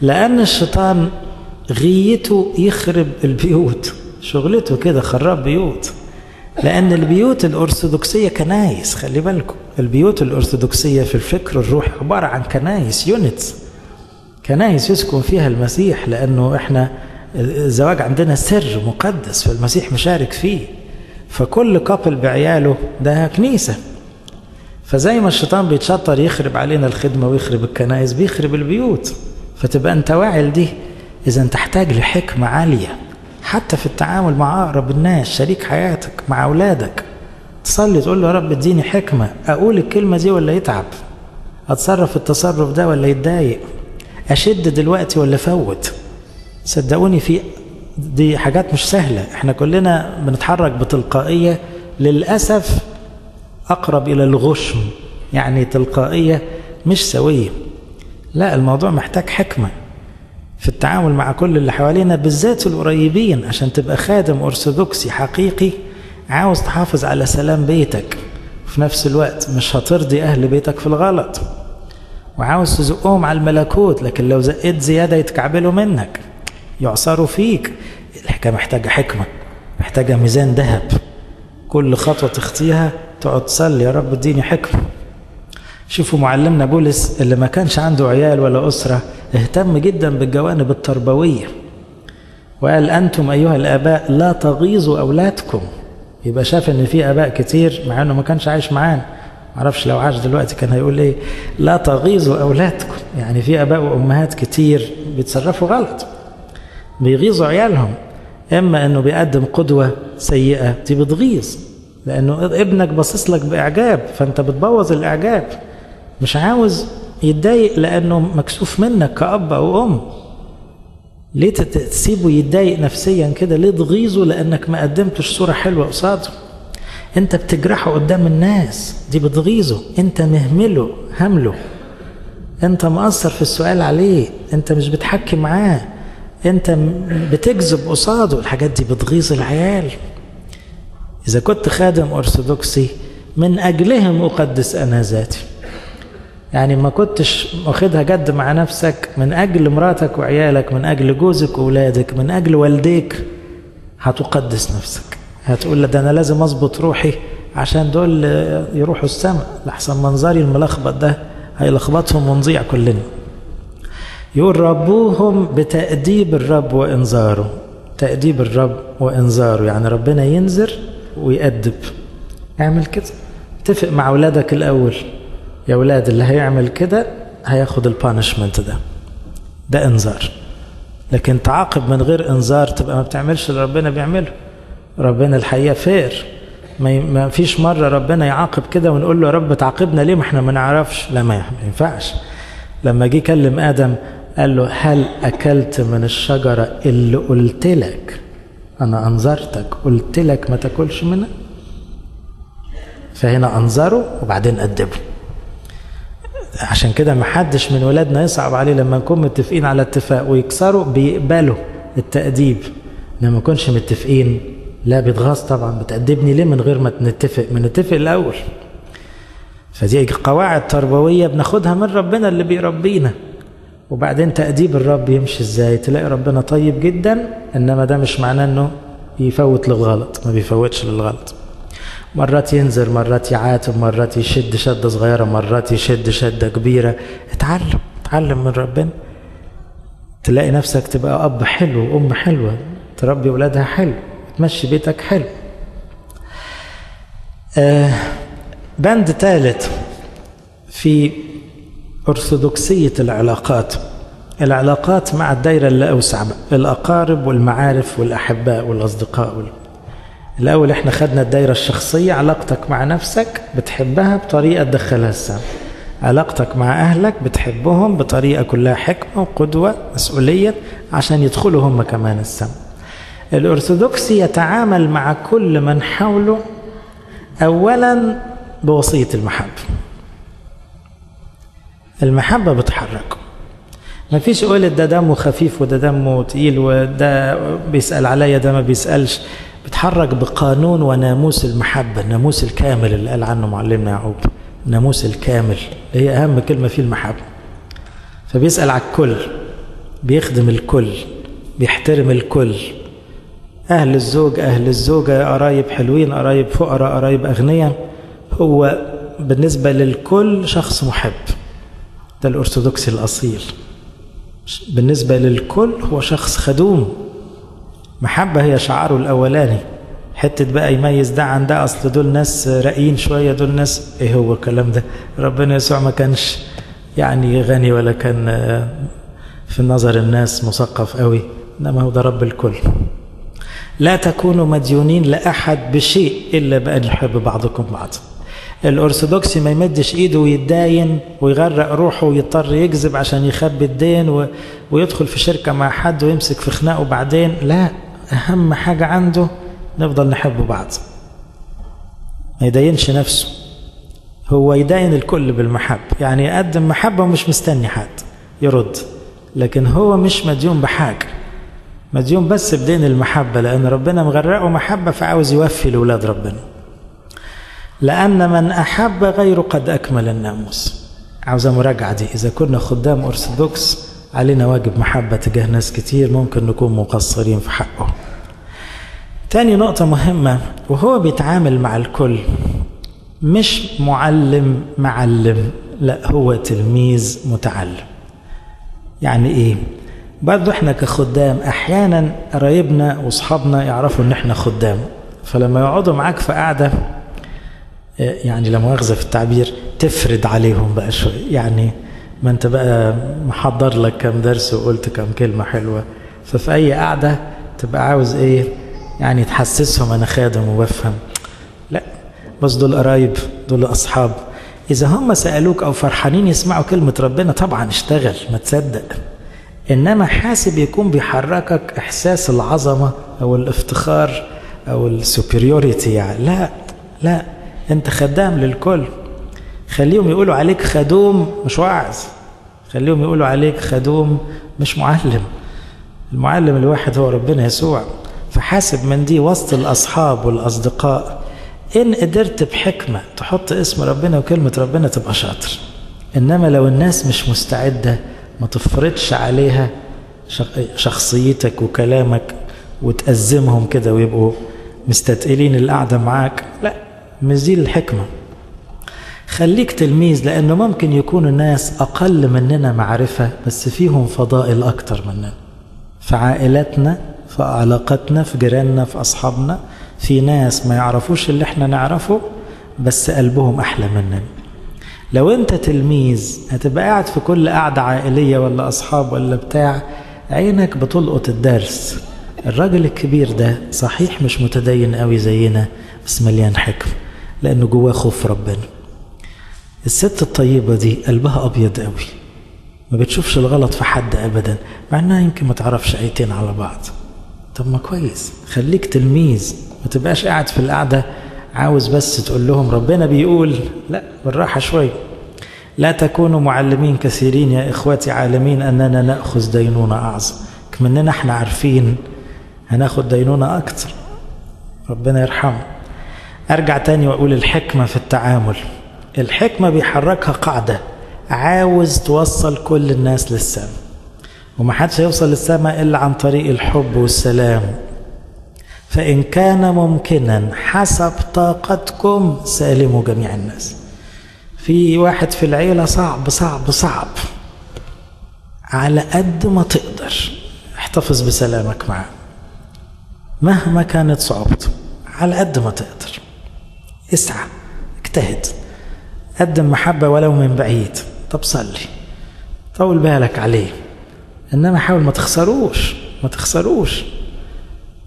لأن الشيطان غيته يخرب البيوت. شغلته كده خراب بيوت. لأن البيوت الأرثوذكسية كنايس خلي بالكم. البيوت الأرثوذكسية في الفكر الروحي عبارة عن كنايس units كنايس يسكن فيها المسيح لأنه إحنا الزواج عندنا سر مقدس فالمسيح مشارك فيه. فكل couple بعياله ده كنيسة. فزي ما الشيطان بيتشطر يخرب علينا الخدمة ويخرب الكنائس بيخرب البيوت. فتبقى أنت واعي لدي إذا تحتاج لحكمة عالية. حتى في التعامل مع أقرب الناس شريك حياتك مع أولادك. تصلي تقول له يا رب اديني حكمة أقول الكلمة دي ولا يتعب؟ أتصرف التصرف ده ولا يتضايق؟ أشد دلوقتي ولا فوت صدقوني في دي حاجات مش سهلة. إحنا كلنا بنتحرك بتلقائية للأسف أقرب إلى الغشم يعني تلقائية مش سوية. لا الموضوع محتاج حكمة. في التعامل مع كل اللي حوالينا بالذات القريبين عشان تبقى خادم أرثوذكسي حقيقي عاوز تحافظ على سلام بيتك. وفي نفس الوقت مش هترضي أهل بيتك في الغلط. وعاوز تزقهم على الملكوت لكن لو زقيت زيادة يتكعبلوا منك يعصروا فيك. الحكاية محتاجة حكمة محتاجة ميزان ذهب. كل خطوة تخطيها تقعد تصلي يا رب اديني حكمة. شوفوا معلمنا بولس اللي ما كانش عنده عيال ولا أسرة اهتم جدا بالجوانب التربوية. وقال أنتم أيها الآباء لا تغيظوا أولادكم. يبقى شاف إن في آباء كتير مع إنه ما كانش عايش معانا. معرفش لو عاش دلوقتي كان هيقول إيه؟ لا تغيظوا أولادكم. يعني في آباء وأمهات كتير بيتصرفوا غلط. بيغيظوا عيالهم. إما إنه بيقدم قدوة سيئة دي بتغيظ. لأنه ابنك باصص لك بإعجاب فأنت بتبوظ الإعجاب. مش عاوز يتضايق لأنه مكسوف منك كأب أو أم. ليه تسيبه يتضايق نفسيا كده؟ ليه تغيظه لأنك ما قدمتش صورة حلوة قصاده؟ أنت بتجرحه قدام الناس دي بتغيظه. أنت مهمله همله. أنت مقصر في السؤال عليه أنت مش بتحكي معاه. أنت بتكذب قصاده. الحاجات دي بتغيظ العيال. إذا كنت خادم أرثوذكسي من أجلهم أقدس أنا ذاتي. يعني ما كنتش واخدها جد مع نفسك من أجل مراتك وعيالك من أجل جوزك وأولادك من أجل والديك هتقدس نفسك. هتقول ده أنا لازم أظبط روحي عشان دول يروحوا السماء. لحسن منظري الملخبط ده هيلخبطهم ونضيع كلنا. يقول ربوهم بتأديب الرب وإنذاره. تأديب الرب وإنذاره يعني ربنا ينذر ويأدب. اعمل كده. اتفق مع أولادك الأول. يا أولاد اللي هيعمل كده هياخد البانشمنت ده. ده إنذار. لكن تعاقب من غير إنذار تبقى ما بتعملش اللي ربنا بيعمله. ربنا الحقيقة فير. ما فيش مرة ربنا يعاقب كده ونقول له يا رب تعاقبنا ليه؟ ما إحنا ما نعرفش. لا ما ينفعش. لما جه يكلم آدم قال له هل أكلت من الشجرة اللي قلت لك؟ أنا أنذرتك. قلت لك ما تاكلش منها؟ فهنا أنظره وبعدين أدبه عشان كده ما حدش من ولادنا يصعب عليه لما نكون متفقين على اتفاق ويكسروا بيقبلوا التأديب. لما ما نكونش متفقين لا بيتغاظ طبعا بتأدبني ليه من غير ما نتفق؟ ما نتفق الأول. فدي قواعد تربوية بناخدها من ربنا اللي بيربينا. وبعدين تأديب الرب يمشي إزاي؟ تلاقي ربنا طيب جدا إنما ده مش معناه إنه يفوت للغلط ما بيفوتش للغلط. مرات ينزل مرات يعاتب مرات يشد شدة صغيرة مرات يشد شدة كبيرة. اتعلم اتعلم من ربنا. تلاقي نفسك تبقى أب حلو وأم حلوة. تربي ولادها حلو تمشي بيتك حلو. آه بند ثالث في أرثوذكسية العلاقات. العلاقات مع الدائرة اللي أوسع الأقارب والمعارف والأحباء والأصدقاء وال... الأول إحنا خدنا الدائرة الشخصية علاقتك مع نفسك بتحبها بطريقة تدخلها السما علاقتك مع أهلك بتحبهم بطريقة كلها حكمة وقدوة مسؤولية عشان يدخلوا هم كمان السما الأرثوذكسي يتعامل مع كل من حوله أولا بوصية المحبة. المحبة بتحركه. ما فيش قول ده دمه خفيف وده دمه تقيل وده بيسأل عليا ده ما بيسألش. بيتحرك بقانون وناموس المحبة الناموس الكامل اللي قال عنه معلمنا يعقوب الناموس الكامل اللي هي أهم كلمة فيه المحبة. فبيسأل على الكل بيخدم الكل بيحترم الكل. أهل الزوج أهل الزوجة قرايب حلوين قرايب فقراء قرايب أغنياء. هو بالنسبة للكل شخص محب. ده الأرثوذكسي الأصيل. بالنسبة للكل هو شخص خدوم. محبة هي شعاره الأولاني. حتة بقى يميز ده عن ده أصل دول ناس راقيين شوية دول ناس إيه هو الكلام ده؟ ربنا يسوع ما كانش يعني غني ولا كان في نظر الناس مثقف قوي إنما هو ده رب الكل. لا تكونوا مديونين لأحد بشيء إلا بأن يحب بعضكم بعضا الأرثوذكسي ما يمدش إيده ويتداين ويغرق روحه ويضطر يكذب عشان يخبي الدين. ويدخل في شركة مع حد ويمسك في خناقه بعدين. لا أهم حاجة عنده نفضل نحب بعض. ما يدينش نفسه. هو يدين الكل بالمحبة يعني يقدم محبة ومش مستني حد يرد. لكن هو مش مديون بحاجة. مديون بس بدين المحبة لأن ربنا مغرقه محبة فعاوز يوفي لأولاد ربنا. لأن من أحب غيره قد أكمل الناموس. عاوزة مراجعة دي. إذا كنا خدام أرثوذكس علينا واجب محبة تجاه ناس كتير ممكن نكون مقصرين في حقه. تاني نقطة مهمة وهو بيتعامل مع الكل مش معلم معلم لا هو تلميذ متعلم. يعني إيه؟ برضو إحنا كخدام أحيانا قرايبنا واصحابنا يعرفوا إن إحنا خدام. فلما يقعدوا معاك في قعدة يعني لا مؤاخذة في التعبير تفرد عليهم بقى شوية. يعني ما انت بقى محضر لك كام درس وقلت كام كلمة حلوة. ففي أي قعدة تبقى عاوز إيه؟ يعني تحسسهم أنا خادم وبفهم. لا بس دول قرايب دول أصحاب. إذا هم سألوك أو فرحانين يسمعوا كلمة ربنا طبعا اشتغل ما تصدق. إنما حاسب يكون بيحركك إحساس العظمة أو الافتخار أو السوبريوريتي يعني. لا لا أنت خدام للكل. خليهم يقولوا عليك خدوم مش واعظ. خليهم يقولوا عليك خدوم مش معلم. المعلم الواحد هو ربنا يسوع. فحاسب من دي وسط الأصحاب والأصدقاء. إن قدرت بحكمة تحط اسم ربنا وكلمة ربنا تبقى شاطر. إنما لو الناس مش مستعدة ما تفرضش عليها شخصيتك وكلامك وتأزمهم كده ويبقوا مستتقلين القعدة معاك لا دي الحكمة. خليك تلميذ لأنه ممكن يكون الناس أقل مننا معرفة بس فيهم فضائل أكتر مننا. في عائلاتنا في علاقاتنا في جيراننا في أصحابنا في ناس ما يعرفوش اللي إحنا نعرفه بس قلبهم أحلى مننا. لو أنت تلميذ هتبقى قاعد في كل قعدة عائلية ولا أصحاب ولا بتاع عينك بتلقط الدرس. الراجل الكبير ده صحيح مش متدين قوي زينا بس مليان حكم لأنه جواه خوف ربنا. الست الطيبة دي قلبها أبيض قوي. ما بتشوفش الغلط في حد أبدا مع إنها يمكن ما تعرفش آيتين على بعض. طب ما كويس خليك تلميذ ما تبقاش قاعد في القعدة عاوز بس تقول لهم ربنا بيقول. لا بالراحة شوي لا تكونوا معلمين كثيرين يا إخواتي عالمين أننا نأخذ دينونة أعظم. كمننا إحنا عارفين هناخد دينونة أكتر ربنا يرحمه. أرجع تاني وأقول الحكمة في التعامل. الحكمة بيحركها قاعدة. عاوز توصل كل الناس للسلام ومحدش هيوصل للسماء إلا عن طريق الحب والسلام. فإن كان ممكنا حسب طاقتكم سألموا جميع الناس. في واحد في العيلة صعب صعب صعب. على قد ما تقدر. احتفظ بسلامك معاه. مهما كانت صعوبته على قد ما تقدر. اسعى اجتهد. قدم محبة ولو من بعيد. طب صلي. طول بالك عليه. إنما حاول ما تخسروش ما تخسروش.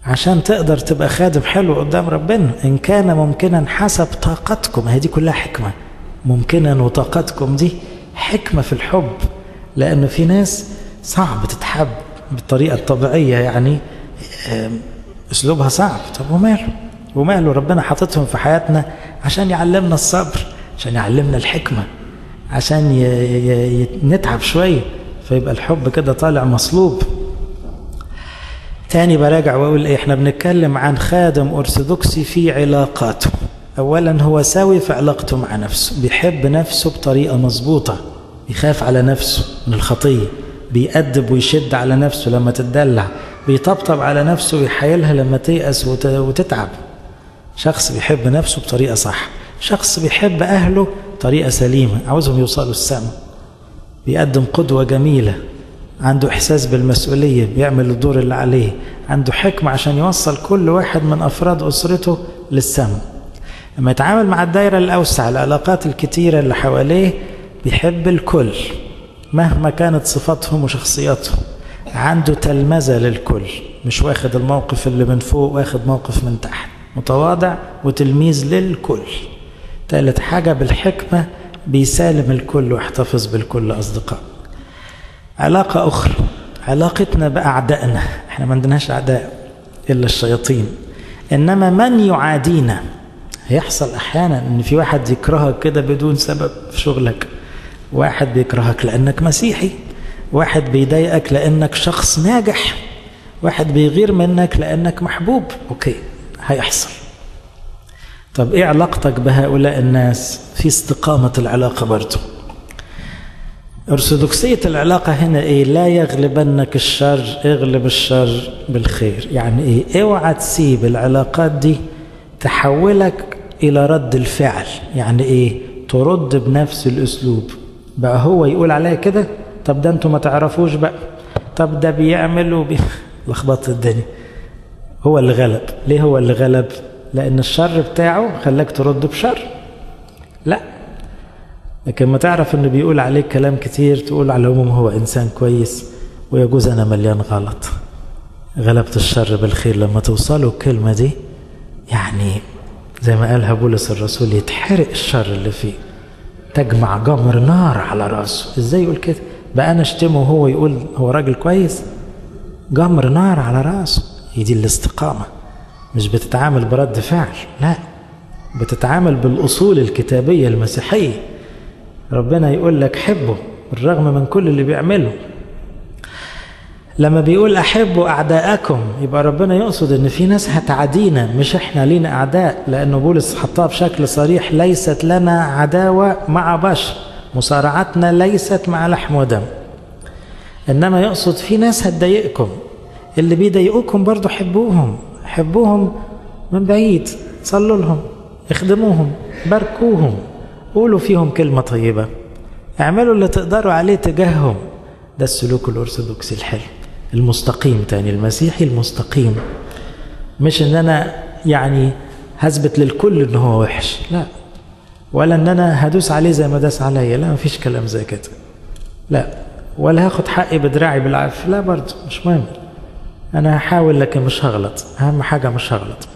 عشان تقدر تبقى خادم حلو قدام ربنا. إن كان ممكنا حسب طاقتكم. هي دي كلها حكمة. ممكنا وطاقتكم دي حكمة في الحب. لأنه في ناس صعب تتحب بالطريقة الطبيعية يعني أسلوبها صعب. طب وماله؟ وماله ربنا حاططهم في حياتنا عشان يعلمنا الصبر. عشان يعلمنا الحكمه عشان. نتعب شوية فيبقى الحب كده طالع مصلوب. تاني براجع وأقول إيه إحنا بنتكلم عن خادم أرثوذكسي في علاقاته. اولا هو سوي في علاقته مع نفسه بيحب نفسه بطريقة مظبوطة بيخاف على نفسه من الخطية بيأدب ويشد على نفسه لما تتدلع بيطبطب على نفسه ويحايلها لما تيأس وت... وتتعب. شخص بيحب نفسه بطريقة صح. شخص بيحب أهله بطريقه سليمة عاوزهم يوصلوا السماء. بيقدم قدوة جميلة عنده إحساس بالمسؤولية بيعمل الدور اللي عليه. عنده حكمة عشان يوصل كل واحد من أفراد أسرته للسماء. لما يتعامل مع الدائرة الأوسع العلاقات الكتيرة اللي حواليه بيحب الكل مهما كانت صفاتهم وشخصياتهم. عنده تلمذة للكل مش واخد الموقف اللي من فوق واخد موقف من تحت. متواضع وتلميذ للكل. ثالث حاجة بالحكمة بيسالم الكل ويحتفظ بالكل أصدقاء. علاقة أخرى علاقتنا بأعدائنا. إحنا ما عندناش أعداء إلا الشياطين. إنما من يعادينا؟ هيحصل أحيانا إن في واحد يكرهك كده بدون سبب في شغلك. واحد بيكرهك لأنك مسيحي واحد بيضايقك لأنك شخص ناجح واحد بيغير منك لأنك محبوب. أوكي هيحصل. طب إيه علاقتك بهؤلاء الناس في استقامة العلاقة برضه أرثوذكسية العلاقة هنا إيه؟ لا يغلبنك الشر اغلب الشر بالخير، يعني إيه؟ أوعى تسيب العلاقات دي تحولك إلى رد الفعل، يعني إيه؟ ترد بنفس الأسلوب. بقى هو يقول عليا كده؟ طب ده أنتوا ما تعرفوش بقى. طب ده بيعمل وبي... لخبطت الدنيا. هو اللي غلب، ليه هو اللي غلب؟ لأن الشر بتاعه خلاك ترد بشر. لا. لكن ما تعرف إنه بيقول عليك كلام كتير تقول على العموم هو إنسان كويس ويجوز أنا مليان غلط. غلبت الشر بالخير لما توصلوا الكلمة دي. يعني زي ما قالها بولس الرسول يتحرق الشر اللي فيه. تجمع جمر نار على رأسه. إزاي يقول كده؟ بقى أنا أشتمه وهو يقول هو راجل كويس؟ جمر نار على رأسه. دي الاستقامة. مش بتتعامل برد فعل لا. بتتعامل بالأصول الكتابية المسيحية. ربنا يقول لك حبه بالرغم من كل اللي بيعمله. لما بيقول أحبوا أعداءكم يبقى ربنا يقصد إن في ناس هتعادينا مش إحنا لينا أعداء. لأنه بولس حطها بشكل صريح ليست لنا عداوة مع بشر. مصارعتنا ليست مع لحم ودم. إنما يقصد في ناس هتضايقكم. اللي بيضايقوكم برضو حبوهم. حبوهم من بعيد صلوا لهم اخدموهم باركوهم قولوا فيهم كلمة طيبة. اعملوا اللي تقدروا عليه تجاههم. ده السلوك الأرثوذكسي الحلو المستقيم تاني المسيحي المستقيم. مش إن أنا يعني هثبت للكل إن هو وحش لا. ولا إن أنا هدوس عليه زي ما داس عليا لا مفيش كلام زي كده لا. ولا هاخد حقي بدراعي بالعافية لا برضه مش مهم. أنا هحاول لكن مش هغلط. أهم حاجة مش هغلط.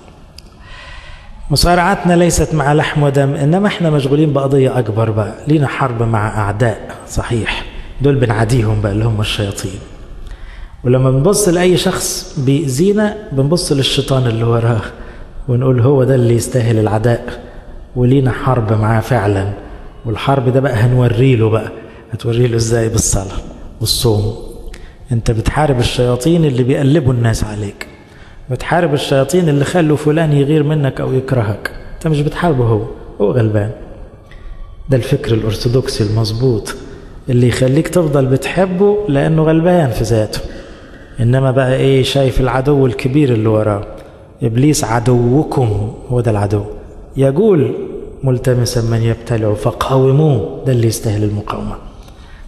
مصارعتنا ليست مع لحم ودم إنما إحنا مشغولين بقضية أكبر بقى. لينا حرب مع أعداء صحيح. دول بنعاديهم بقى اللي هم الشياطين. ولما بنبص لأي شخص بيأذينا بنبص للشيطان اللي وراه ونقول هو ده اللي يستاهل العداء. ولينا حرب معاه فعلا. والحرب ده بقى هنوري له بقى. هتوري له إزاي بالصلاة والصوم انت بتحارب الشياطين اللي بيقلبوا الناس عليك. بتحارب الشياطين اللي خلوا فلان يغير منك أو يكرهك. انت مش بتحاربه هو هو غلبان. ده الفكر الأرثوذكسي المظبوط اللي يخليك تفضل بتحبه لأنه غلبان في ذاته. إنما بقى إيه شايف العدو الكبير اللي وراه. إبليس عدوكم هو ده العدو. يقول ملتمسا من يبتلعه فقاوموه ده اللي يستاهل المقاومة.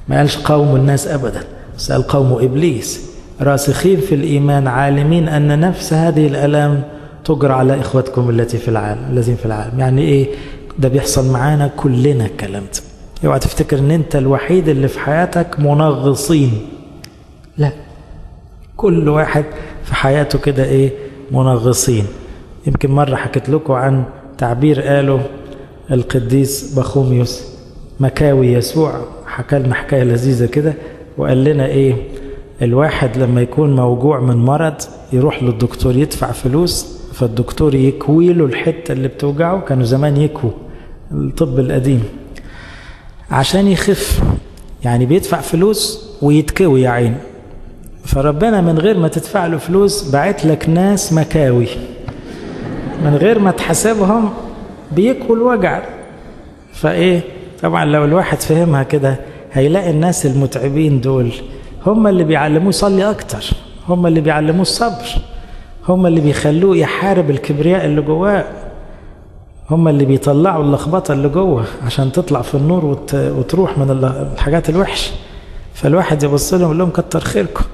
ما قالش قوموا الناس أبدا. بس قال قوموا إبليس راسخين في الإيمان عالمين أن نفس هذه الألام تجرى على إخوتكم التي في العالم الذين في العالم. يعني إيه؟ ده بيحصل معانا كلنا الكلام ده اوعى تفتكر إن أنت الوحيد اللي في حياتك منغصين. لا كل واحد في حياته كده إيه؟ منغصين. يمكن مرة حكيت لكم عن تعبير قاله القديس بخوميوس مكاوي يسوع. حكى لنا حكاية لذيذة كده. وقال لنا إيه؟ الواحد لما يكون موجوع من مرض يروح للدكتور يدفع فلوس فالدكتور يكوي له الحتة اللي بتوجعه كانوا زمان يكووا الطب القديم. عشان يخف يعني بيدفع فلوس ويتكوي يا عين فربنا من غير ما تدفع له فلوس بعت لك ناس مكاوي. من غير ما تحاسبهم بيكووا الوجع. فإيه؟ طبعا لو الواحد فهمها كده هيلاقي الناس المتعبين دول هم اللي بيعلموه يصلي أكتر هم اللي بيعلموه الصبر هم اللي بيخلوه يحارب الكبرياء اللي جواه هم اللي بيطلعوا اللخبطة اللي جوه عشان تطلع في النور وت... وتروح من الحاجات الوحشة. فالواحد يبص لهم يقول لهم كتر خيركم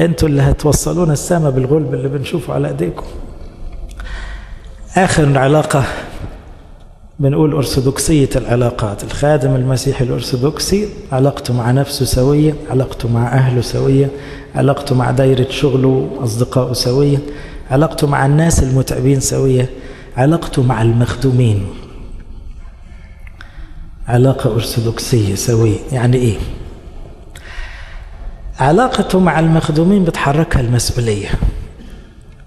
أنتوا اللي هتوصلونا السما بالغلب اللي بنشوفه على إيديكم. آخر علاقة بنقول أرثوذكسية العلاقات. الخادم المسيحي الأرثوذكسي علاقته مع نفسه سوية علاقته مع أهله سوية علاقته مع دايرة شغله أصدقائه سوية علاقته مع الناس المتعبين سوية علاقته مع المخدومين. علاقة أرثوذكسية سوية. يعني إيه؟ علاقته مع المخدومين بتحركها المسؤولية.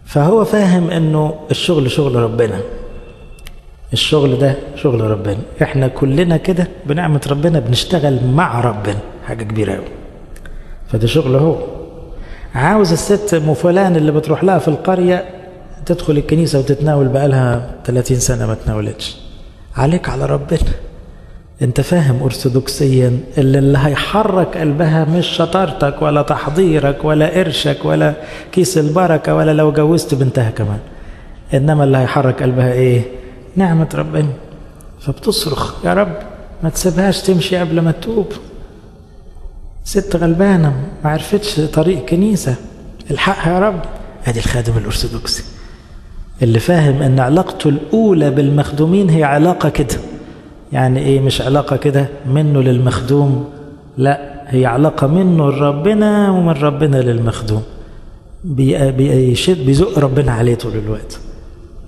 فهو فاهم أنه الشغل شغل ربنا. الشغل ده شغل ربنا. إحنا كلنا كده بنعمة ربنا بنشتغل مع ربنا. حاجة كبيرة قوي فده شغل هو. عاوز الست أم فلان اللي بتروح لها في القرية تدخل الكنيسة وتتناول بقالها 30 سنة ما تناولتش. عليك على ربنا. انت فاهم ارثوذكسيا اللي, اللي هيحرك قلبها مش شطارتك ولا تحضيرك ولا قرشك ولا كيس البركة ولا لو جوزت بنتها كمان. إنما اللي هيحرك قلبها إيه؟ نعمة ربنا. فبتصرخ. يا رب ما تسيبهاش تمشي قبل ما تتوب. ست غلبانة ما عرفتش طريق كنيسة. الحقها يا رب. ادي الخادم الارثوذكسي اللي فاهم إن علاقته الأولى بالمخدومين هي علاقة كده. يعني إيه مش علاقة كده؟ منه للمخدوم. لا هي علاقة منه لربنا ومن ربنا للمخدوم. بيشد بيزق ربنا عليه طول الوقت.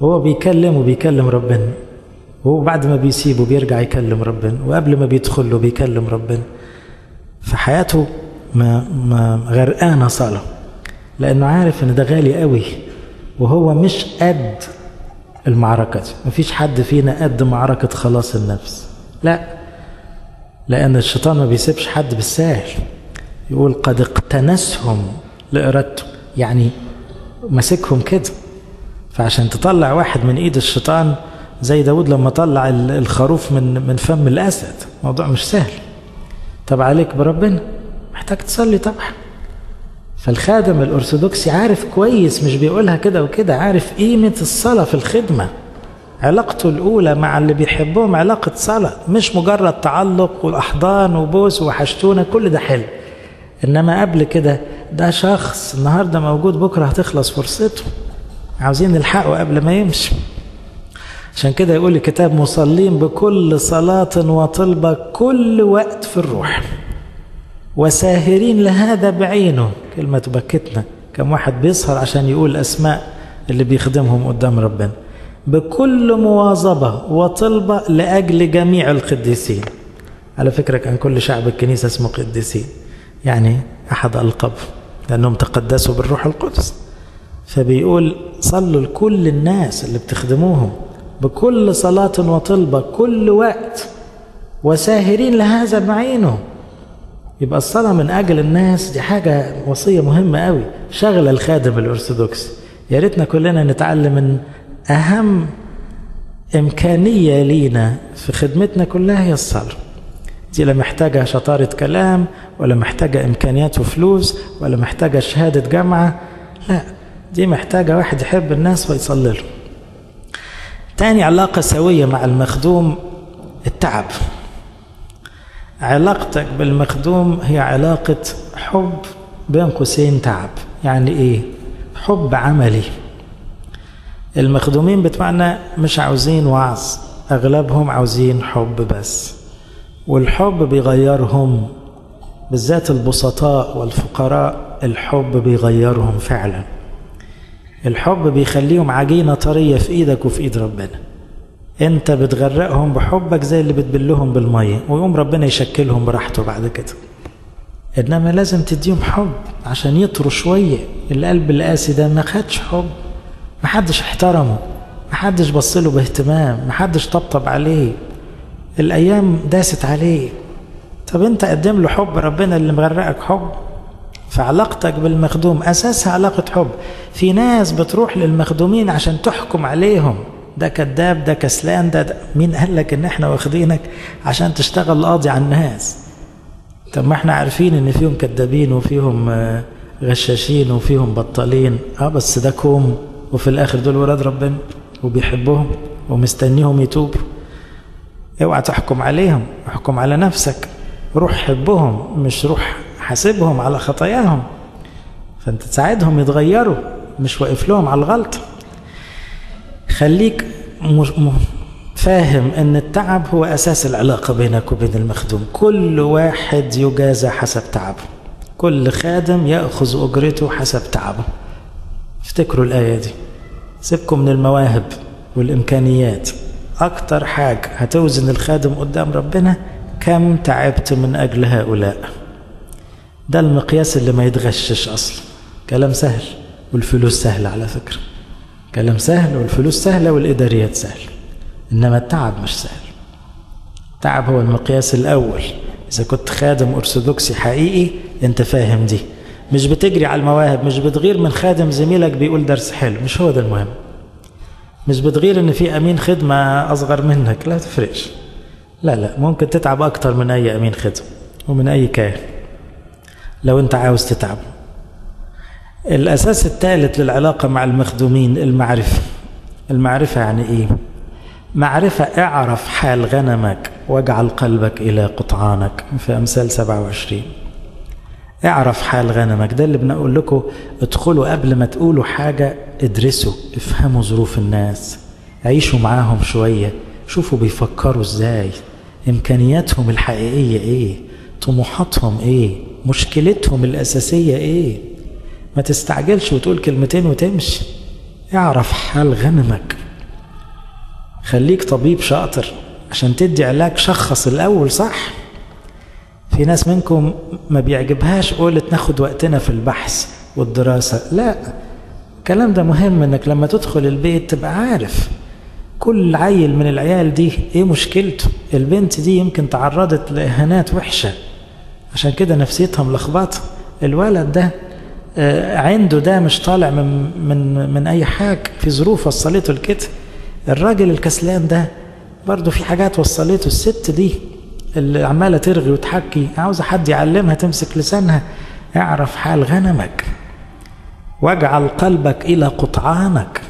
هو بيكلم وبيكلم ربنا. وهو بعد ما بيسيبه بيرجع يكلم ربنا وقبل ما بيدخل له بيكلم ربنا. فحياته ما ما غرقانة صلاه لأنه عارف إن ده غالي قوي وهو مش قد المعركة. دي مفيش حد فينا قد معركة خلاص النفس. لا لأن الشيطان ما بيسيبش حد بالساهل يقول قد اقتنسهم لإرادته. يعني مسكهم كده. فعشان تطلع واحد من ايد الشيطان زي داود لما طلع الخروف من من فم الأسد. موضوع مش سهل. طب عليك بربنا محتاج تصلي طبعا. فالخادم الأرثوذكسي عارف كويس مش بيقولها كده وكده عارف قيمة الصلاة في الخدمة. علاقته الأولى مع اللي بيحبهم علاقة صلاة مش مجرد تعلق والأحضان وبوس وحشتونا كل ده حلو. إنما قبل كده ده شخص النهارده موجود بكرة هتخلص فرصته. عاوزين نلحقه قبل ما يمشي. عشان كده يقول الكتاب مصلين بكل صلاة وطلبة كل وقت في الروح. وساهرين لهذا بعينه. كلمة بكتنا كم واحد بيسهر عشان يقول أسماء اللي بيخدمهم قدام ربنا. بكل مواظبة وطلبة لأجل جميع القديسين. على فكرة كان كل شعب الكنيسة اسمه قديسين. يعني أحد ألقاب. لأنهم تقدسوا بالروح القدس. فبيقول صلوا لكل الناس اللي بتخدموهم بكل صلاة وطلبة كل وقت وساهرين لهذا بعينه يبقى الصلاة من أجل الناس دي حاجة وصية مهمة قوي. شغلة الخادم الأرثوذكسي يا ريتنا كلنا نتعلم من أهم إمكانية لينا في خدمتنا كلها هي الصلاة دي لا محتاجة شطارة كلام ولا محتاجة إمكانيات وفلوس ولا محتاجة شهادة جامعة. لا. دي محتاجة واحد يحب الناس ويصلي له. تاني علاقة سوية مع المخدوم التعب. علاقتك بالمخدوم هي علاقة حب بين قوسين تعب. يعني إيه؟ حب عملي. المخدومين بتوعنا مش عاوزين وعظ أغلبهم عاوزين حب بس. والحب بيغيرهم بالذات البسطاء والفقراء الحب بيغيرهم فعلا. الحب بيخليهم عجينة طرية في إيدك وفي إيد ربنا. أنت بتغرقهم بحبك زي اللي بتبلهم بالمية ويقوم ربنا يشكلهم براحته بعد كده. إنما لازم تديهم حب عشان يطروا شوية. القلب القاسي ده ما خدش حب. محدش احترمه. محدش بصله باهتمام. محدش طبطب عليه. الأيام داست عليه. طب أنت قدم له حب ربنا اللي مغرقك حب؟ فعلاقتك بالمخدوم أساسها علاقة حب. في ناس بتروح للمخدومين عشان تحكم عليهم. ده كذاب ده كسلان ده, ده. مين قال لك إن إحنا واخدينك عشان تشتغل قاضي على الناس؟ طب ما إحنا عارفين إن فيهم كذابين وفيهم غشاشين وفيهم بطالين. آه بس ده كوم. وفي الآخر دول ولاد ربنا وبيحبهم ومستنيهم يتوبوا. اوعى تحكم عليهم احكم على نفسك. روح حبهم مش روح حاسبهم على خطاياهم. فانت تساعدهم يتغيروا مش واقف لهم على الغلط. خليك فاهم إن التعب هو أساس العلاقة بينك وبين المخدوم. كل واحد يجازى حسب تعبه. كل خادم يأخذ أجرته حسب تعبه. افتكروا الآية دي. سيبكم من المواهب والإمكانيات. أكتر حاجة هتوزن الخادم قدام ربنا كم تعبت من أجل هؤلاء. ده المقياس اللي ما يتغشش أصلا. كلام سهل والفلوس سهلة على فكرة. كلام سهل والفلوس سهلة والإداريات سهلة. إنما التعب مش سهل. التعب هو المقياس الأول. إذا كنت خادم أرثوذكسي حقيقي أنت فاهم دي. مش بتجري على المواهب مش بتغير من خادم زميلك بيقول درس حلو. مش هو ده المهم. مش بتغير إن في أمين خدمة أصغر منك. لا تفرقش. لا لا ممكن تتعب أكتر من أي أمين خدمة ومن أي كاهن. لو انت عاوز تتعب. الأساس الثالث للعلاقة مع المخدومين المعرفة. المعرفة يعني إيه؟ معرفة اعرف حال غنمك واجعل قلبك إلى قطعانك في أمثال 27 اعرف حال غنمك. ده اللي بنقول لكم ادخلوا قبل ما تقولوا حاجة ادرسوا افهموا ظروف الناس. عيشوا معاهم شوية شوفوا بيفكروا إزاي. إمكانياتهم الحقيقية إيه؟ طموحاتهم إيه؟ مشكلتهم الأساسية إيه؟ ما تستعجلش وتقول كلمتين وتمشي. اعرف حال غنمك. خليك طبيب شاطر عشان تدي علاج شخص الأول صح؟ في ناس منكم ما بيعجبهاش قولة ناخد وقتنا في البحث والدراسة. لا الكلام ده مهم إنك لما تدخل البيت تبقى عارف كل عيل من العيال دي إيه مشكلته. البنت دي يمكن تعرضت لإهانات وحشة. عشان كده نفسيتها ملخبطة الولد ده عنده ده مش طالع من من من أي حاجة في ظروف وصلته لكده. الراجل الكسلان ده برضه في حاجات وصلته. الست دي اللي عمالة ترغي وتحكي عاوزه حد يعلمها تمسك لسانها. اعرف حال غنمك. واجعل قلبك إلى قطعانك.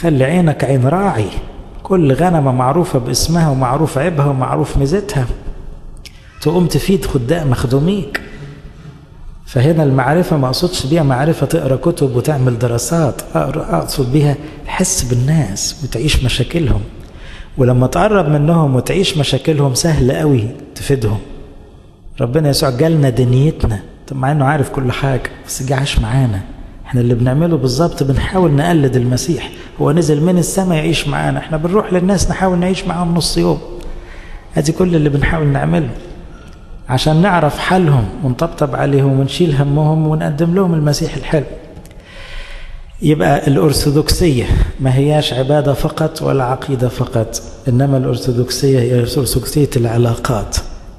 خلي عينك عين راعي. كل غنمة معروفة باسمها ومعروف عيبها ومعروف ميزتها. تقوم تفيد خدام مخدوميك. فهنا المعرفة ما أقصدش بيها معرفة تقرأ كتب وتعمل دراسات أقصد بيها تحس بالناس وتعيش مشاكلهم. ولما تقرب منهم وتعيش مشاكلهم سهل قوي تفيدهم. ربنا يسوع جالنا دنيتنا. طب مع إنه عارف كل حاجة بس جه عاش معانا. إحنا اللي بنعمله بالظبط بنحاول نقلد المسيح. هو نزل من السماء يعيش معانا. إحنا بنروح للناس نحاول نعيش معاهم نص يوم. أدي كل اللي بنحاول نعمله. عشان نعرف حالهم ونطبطب عليهم ونشيل همهم ونقدم لهم المسيح الحلو يبقى الأرثوذكسية ما هياش عبادة فقط ولا عقيدة فقط إنما الأرثوذكسية هي أرثوذكسية العلاقات.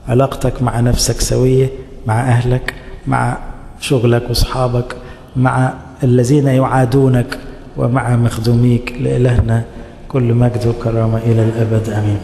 علاقتك مع نفسك سوية مع أهلك مع شغلك وأصحابك مع الذين يعادونك ومع مخدوميك لإلهنا. كل مجد وكرامة إلى الأبد. أمين.